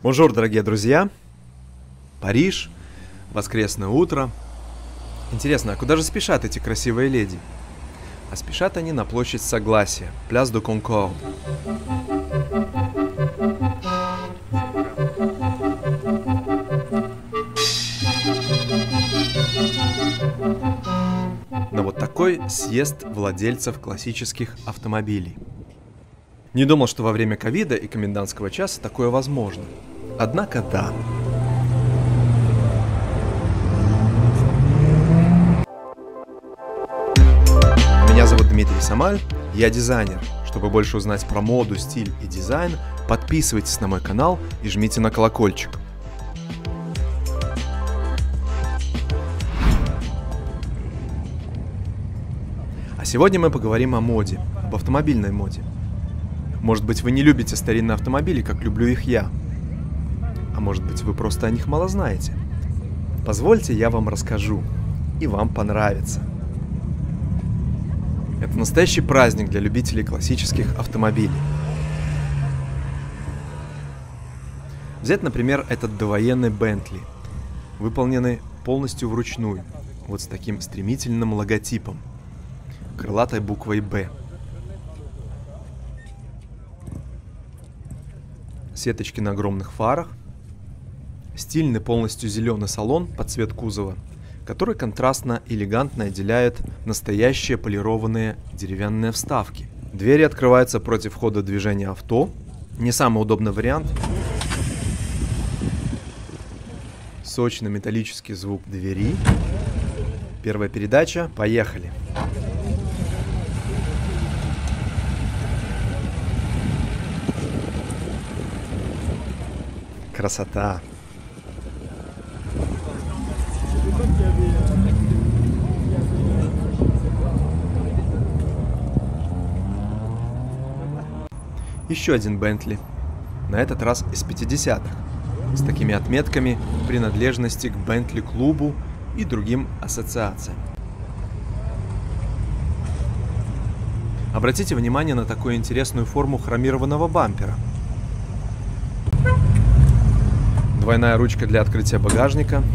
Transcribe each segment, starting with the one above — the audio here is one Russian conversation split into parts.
Bonjour, дорогие друзья. Париж, воскресное утро. Интересно, а куда же спешат эти красивые леди? А спешат они на площадь Согласия, Place de la Concorde. На вот такой съезд владельцев классических автомобилей. Не думал, что во время ковида и комендантского часа такое возможно. Однако да. Меня зовут Дмитрий Самаль, я дизайнер. Чтобы больше узнать про моду, стиль и дизайн, подписывайтесь на мой канал и жмите на колокольчик. А сегодня мы поговорим о моде, об автомобильной моде. Может быть, вы не любите старинные автомобили, как люблю их я. А может быть, вы просто о них мало знаете. Позвольте, я вам расскажу. И вам понравится. Это настоящий праздник для любителей классических автомобилей. Взять, например, этот довоенный Бентли, выполненный полностью вручную, вот с таким стремительным логотипом, крылатой буквой «Б». Сеточки на огромных фарах, стильный полностью зеленый салон под цвет кузова, который контрастно элегантно отделяет настоящие полированные деревянные вставки. Двери открываются против хода движения авто. Не самый удобный вариант. Сочный металлический звук двери. Первая передача. Поехали. Красота. Еще один Бентли. На этот раз из 50-х. С такими отметками принадлежности к Бентли клубу и другим ассоциациям. Обратите внимание на такую интересную форму хромированного бампера. Двойная ручка для открытия багажника –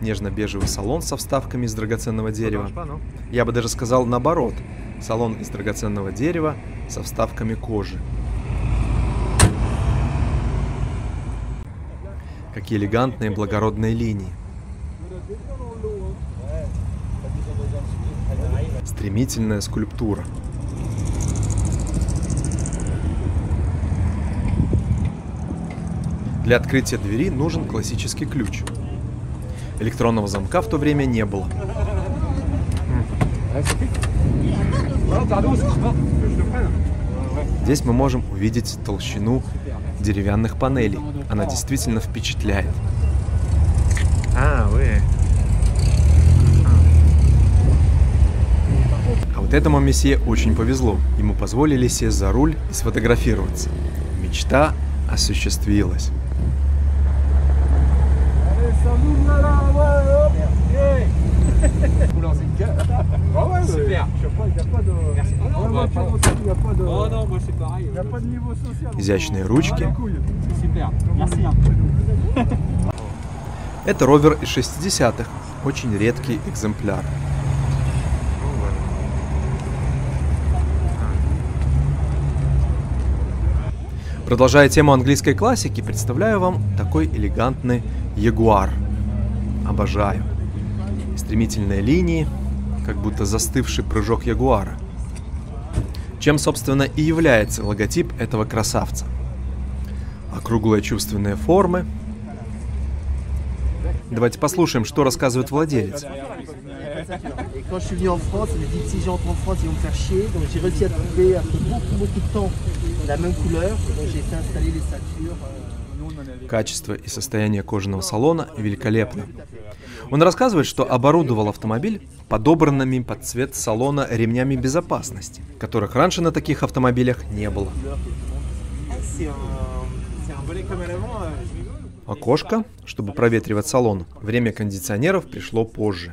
нежно-бежевый салон со вставками из драгоценного дерева. Я бы даже сказал наоборот. Салон из драгоценного дерева со вставками кожи. Какие элегантные благородные линии. Стремительная скульптура. Для открытия двери нужен классический ключ – Электронного замка в то время не было. Здесь мы можем увидеть толщину деревянных панелей. Она действительно впечатляет. А, вы. А вот этому месье очень повезло. Ему позволили сесть за руль и сфотографироваться. Мечта осуществилась. Изящные ручки. Это ровер из 60-х. Очень редкий экземпляр. Продолжая тему английской классики, представляю вам такой элегантный Ягуар. Обожаю. Стремительные линии, как будто застывший прыжок Ягуара. Чем, собственно, и является логотип этого красавца. Округлые чувственные формы. Давайте послушаем, что рассказывает владелец. Et quand je suis venu en France, je me dit si j'entre en France, ils vont me faire chier. Donc j'ai réussi à trouver après beaucoup, beaucoup de temps la même couleur. Donc j'ai fait installer les ceintures. Качество и состояние кожаного салона великолепно. Он рассказывает, что оборудовал автомобиль подобранными под цвет салона ремнями безопасности, которых раньше на таких автомобилях не было. Окошко, чтобы проветривать салон, время кондиционеров пришло позже.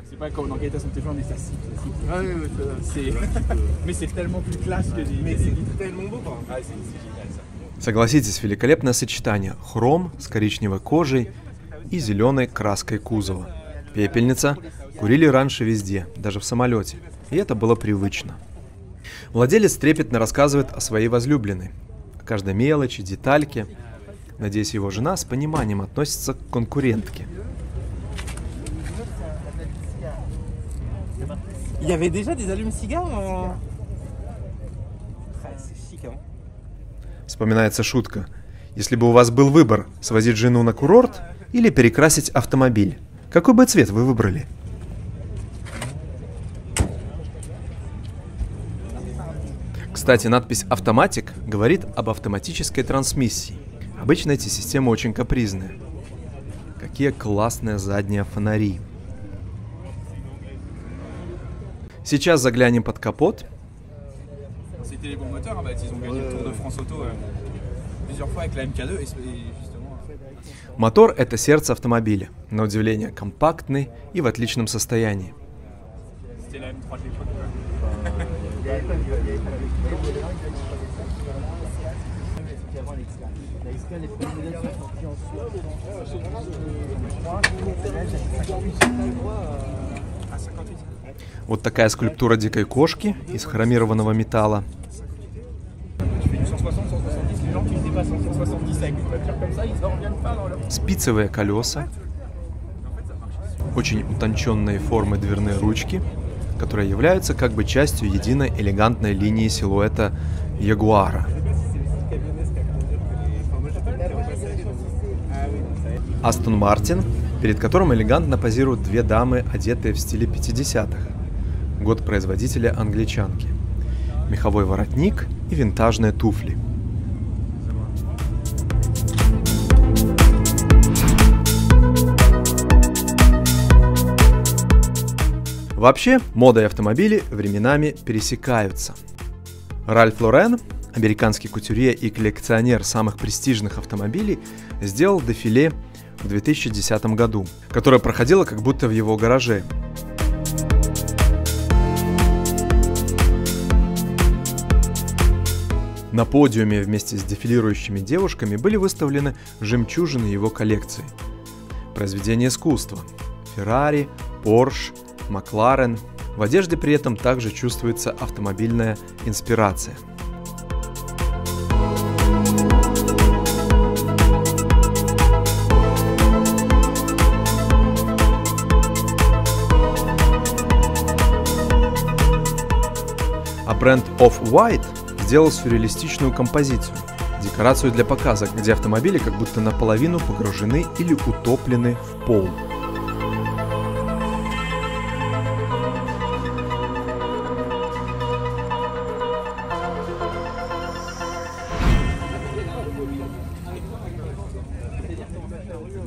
Согласитесь, великолепное сочетание хром с коричневой кожей и зеленой краской кузова. Пепельница курили раньше везде, даже в самолете, и это было привычно. Владелец трепетно рассказывает о своей возлюбленной, о каждой мелочи, детальке. Надеюсь, его жена с пониманием относится к конкурентке. Il y avait déjà des allumes-cigares en... Ah. Вспоминается шутка. Если бы у вас был выбор, свозить жену на курорт или перекрасить автомобиль, какой бы цвет вы выбрали? Кстати, надпись «Автоматик» говорит об автоматической трансмиссии. Обычно эти системы очень капризные. Какие классные задние фонари. Сейчас заглянем под капот C'était les bons moteurs, bah, ils ont gagné le Tour de France Auto euh, plusieurs fois avec la MK2 et, Мотор – это сердце автомобиля. На удивление компактный и в отличном состоянии. C'était la M3 de l'époque. quoi. La SK, les premiers modèles sont sortis en 58. Вот такая скульптура дикой кошки из хромированного металла. Спицевые колеса, очень утонченные формы дверные ручки, которые являются как бы частью единой элегантной линии силуэта Ягуара. Астон Мартин, перед которым элегантно позируют две дамы, одетые в стиле 50-х. Год производителя англичанки. Меховой воротник и винтажные туфли. Вообще, мода и автомобили временами пересекаются. Ральф Лорен, американский кутюрье и коллекционер самых престижных автомобилей, сделал дефиле в 2010 году, которое проходило как будто в его гараже. На подиуме вместе с дефилирующими девушками были выставлены жемчужины его коллекции. Произведения искусства. Феррари, Порш, Макларен. В одежде при этом также чувствуется автомобильная инспирация. А бренд Off-White сделал сюрреалистичную композицию, декорацию для показа, где автомобили как будто наполовину погружены или утоплены в пол.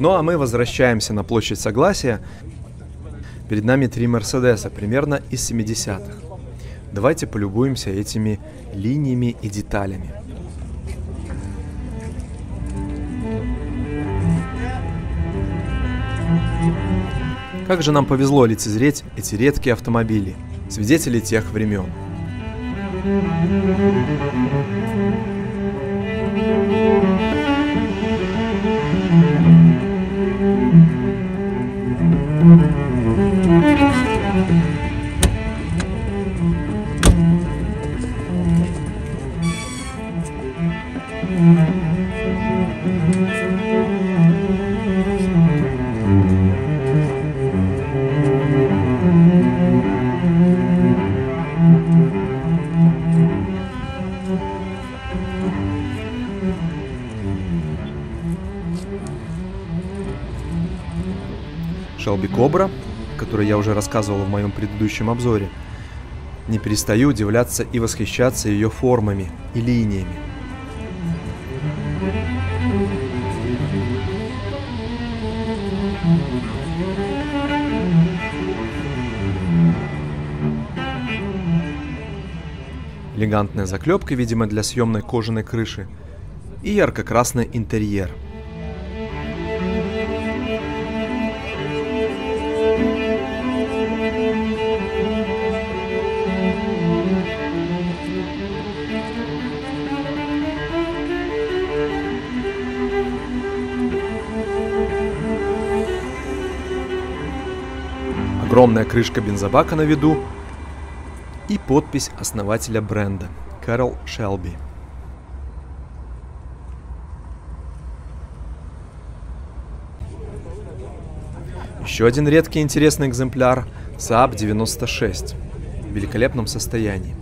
Ну а мы возвращаемся на площадь Согласия. Перед нами три Мерседеса, примерно из 70-х. Давайте полюбуемся этими линиями и деталями. Как же нам повезло лицезреть эти редкие автомобили, свидетели тех времен. Шелби Кобра, который я уже рассказывал в моем предыдущем обзоре, не перестаю удивляться и восхищаться ее формами и линиями. элегантная заклепка, видимо, для съемной кожаной крыши, и ярко-красный интерьер. Огромная крышка бензобака на виду, и подпись основателя бренда Кэрол Шелби. Еще один редкий интересный экземпляр Saab 96 в великолепном состоянии.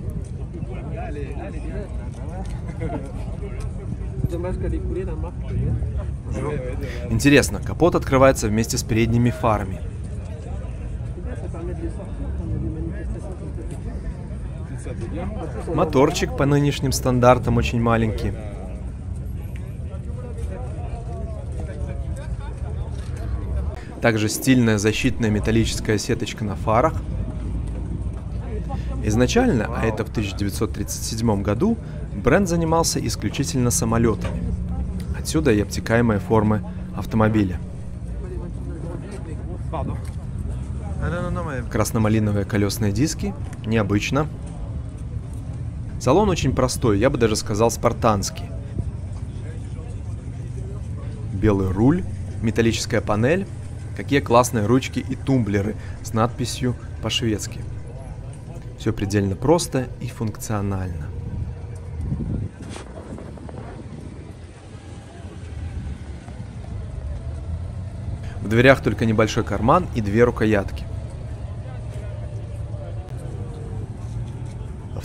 Интересно, капот открывается вместе с передними фарами. Моторчик по нынешним стандартам очень маленький. Также стильная защитная металлическая сеточка на фарах. Изначально, а это в 1937 году, бренд занимался исключительно самолетами. Отсюда и обтекаемые формы автомобиля. Красно-малиновые колесные диски, необычно. Салон очень простой, я бы даже сказал спартанский. Белый руль, металлическая панель, какие классные ручки и тумблеры с надписью по-шведски. Все предельно просто и функционально. В дверях только небольшой карман и две рукоятки.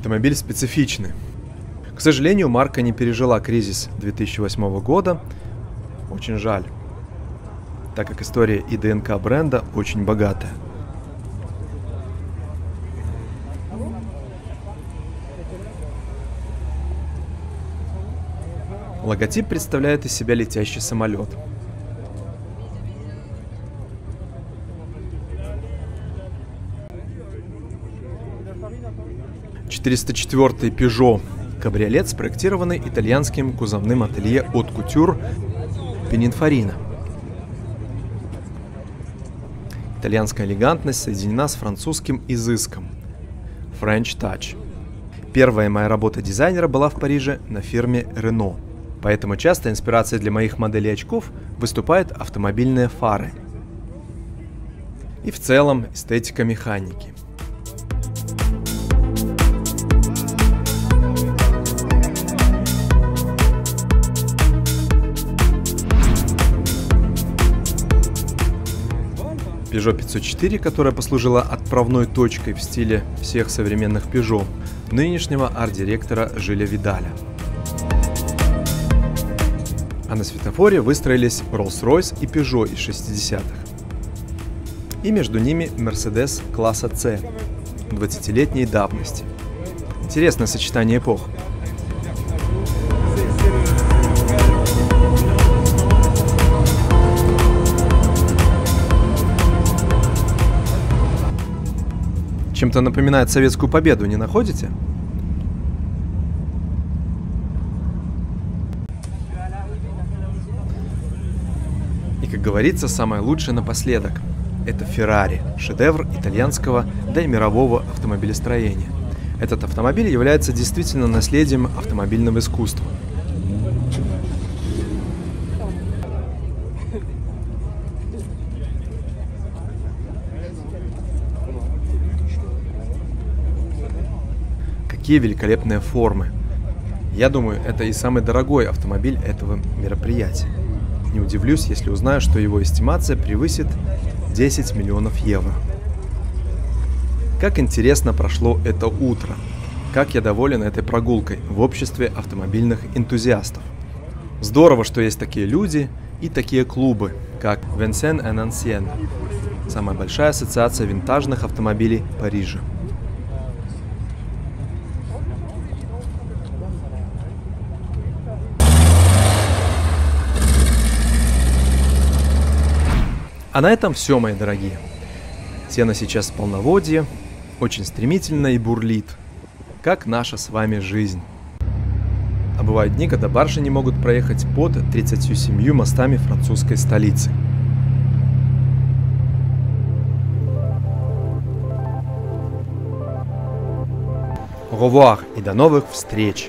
Автомобиль специфичный. К сожалению, марка не пережила кризис 2008 года. Очень жаль, так как история и ДНК бренда очень богатая. Логотип представляет из себя летящий самолет – 404 Peugeot кабриолет, спроектированный итальянским кузовным ателье от Couture Пенинфорина. Итальянская элегантность соединена с французским изыском French Touch. Первая моя работа дизайнера была в Париже на фирме Renault. Поэтому часто инспирацией для моих моделей очков выступают автомобильные фары. И в целом эстетика механики. Peugeot 504, которая послужила отправной точкой в стиле всех современных Peugeot, нынешнего арт-директора Жиля Видаля. А на светофоре выстроились Rolls-Royce и Peugeot из 60-х. И между ними Mercedes класса C 20-летней давности. Интересное сочетание эпох. Чем-то напоминает советскую победу, не находите? И, как говорится, самое лучшее напоследок. Это Феррари, шедевр итальянского, да и мирового автомобилестроения. Этот автомобиль является действительно наследием автомобильного искусства – Какие великолепные формы. Я думаю, это и самый дорогой автомобиль этого мероприятия. Не удивлюсь, если узнаю, что его эстимация превысит 10 миллионов евро. Как интересно прошло это утро. Как я доволен этой прогулкой в обществе автомобильных энтузиастов. Здорово, что есть такие люди и такие клубы, как and Ancien, самая большая ассоциация винтажных автомобилей Парижа. А на этом все, мои дорогие. Сено сейчас в полноводье, очень стремительно и бурлит, как наша с вами жизнь. А бывают дни, когда баржи не могут проехать под 37 мостами французской столицы. Au revoir и до новых встреч!